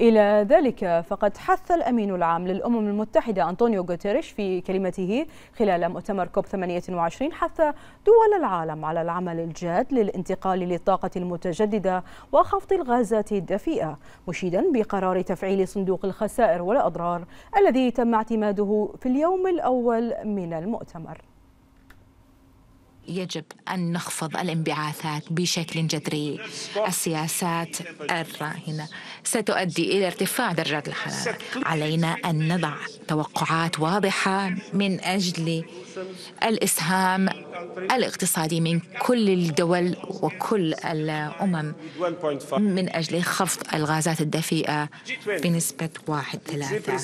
إلى ذلك فقد حث الأمين العام للأمم المتحدة أنطونيو غوتيريش في كلمته خلال مؤتمر كوب 28 حث دول العالم على العمل الجاد للانتقال للطاقة المتجددة وخفض الغازات الدفيئة مشيدا بقرار تفعيل صندوق الخسائر والأضرار الذي تم اعتماده في اليوم الأول من المؤتمر. يجب أن نخفض الانبعاثات بشكل جذري. السياسات الراهنة ستؤدي إلى ارتفاع درجات الحرارة. علينا أن نضع توقعات واضحة من أجل الإسهام الاقتصادي من كل الدول وكل الأمم من أجل خفض الغازات الدفيئة بنسبة واحد ثلاثة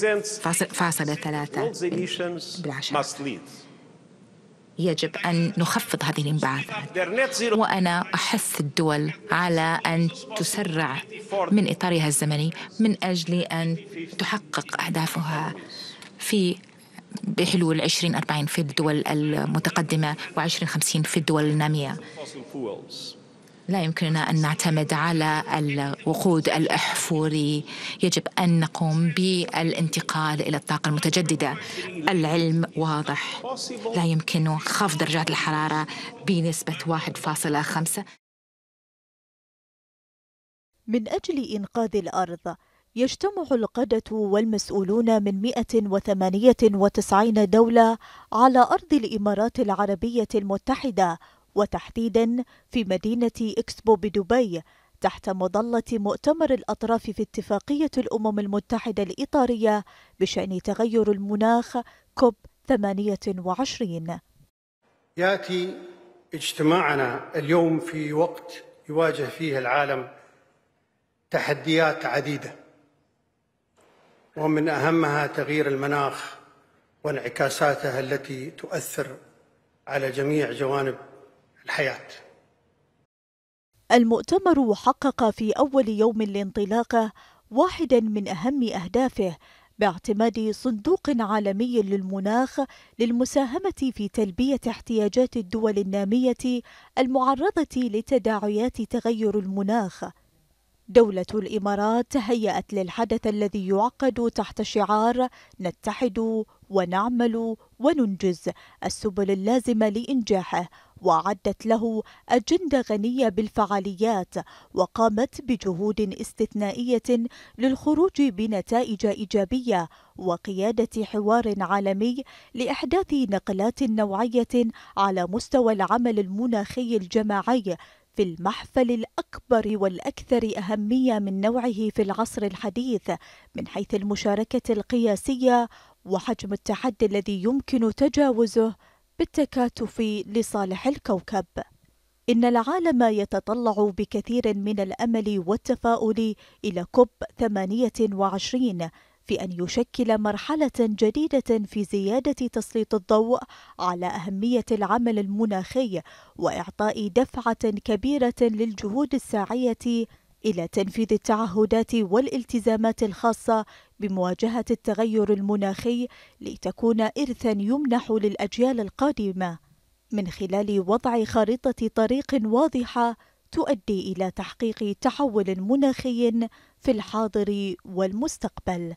فاصلة ثلاثة بالعشرة. يجب أن نخفض هذه الانبعاثات وأنا أحث الدول على أن تسرع من إطارها الزمني من أجل أن تحقق أهدافها في بحلول 2040 في الدول المتقدمة و2050 في الدول النامية. لا يمكننا أن نعتمد على الوقود الأحفوري. يجب أن نقوم بالانتقال إلى الطاقة المتجددة. العلم واضح. لا يمكن خفض درجات الحرارة بنسبة 1.5 من أجل إنقاذ الأرض يجتمع القادة والمسؤولون من 198 دولة على أرض الإمارات العربية المتحدة وتحديدا في مدينة إكسبو بدبي تحت مظلة مؤتمر الأطراف في اتفاقية الأمم المتحدة الإطارية بشأن تغير المناخ كوب 28 ياتي اجتماعنا اليوم في وقت يواجه فيه العالم تحديات عديدة ومن أهمها تغيير المناخ وانعكاساته التي تؤثر على جميع جوانب الحياة. المؤتمر حقق في أول يوم لانطلاقه واحدا من أهم أهدافه باعتماد صندوق عالمي للمناخ للمساهمة في تلبية احتياجات الدول النامية المعرضة لتداعيات تغير المناخ. دولة الإمارات هيأت للحدث الذي يعقد تحت شعار نتحد ونعمل وننجز السبل اللازمة لإنجاحه وأعدت له أجندة غنية بالفعاليات وقامت بجهود استثنائية للخروج بنتائج إيجابية وقيادة حوار عالمي لإحداث نقلات نوعية على مستوى العمل المناخي الجماعي في المحفل الأكبر والأكثر أهمية من نوعه في العصر الحديث من حيث المشاركة القياسية وحجم التحدي الذي يمكن تجاوزه بالتكاتف لصالح الكوكب. إن العالم يتطلع بكثير من الأمل والتفاؤل إلى كوب 28 في أن يشكل مرحلة جديدة في زيادة تسليط الضوء على أهمية العمل المناخي وإعطاء دفعة كبيرة للجهود الساعية إلى تنفيذ التعهدات والالتزامات الخاصة بمواجهة التغير المناخي لتكون إرثا يمنح للأجيال القادمة. من خلال وضع خارطة طريق واضحة تؤدي إلى تحقيق تحول مناخي في الحاضر والمستقبل.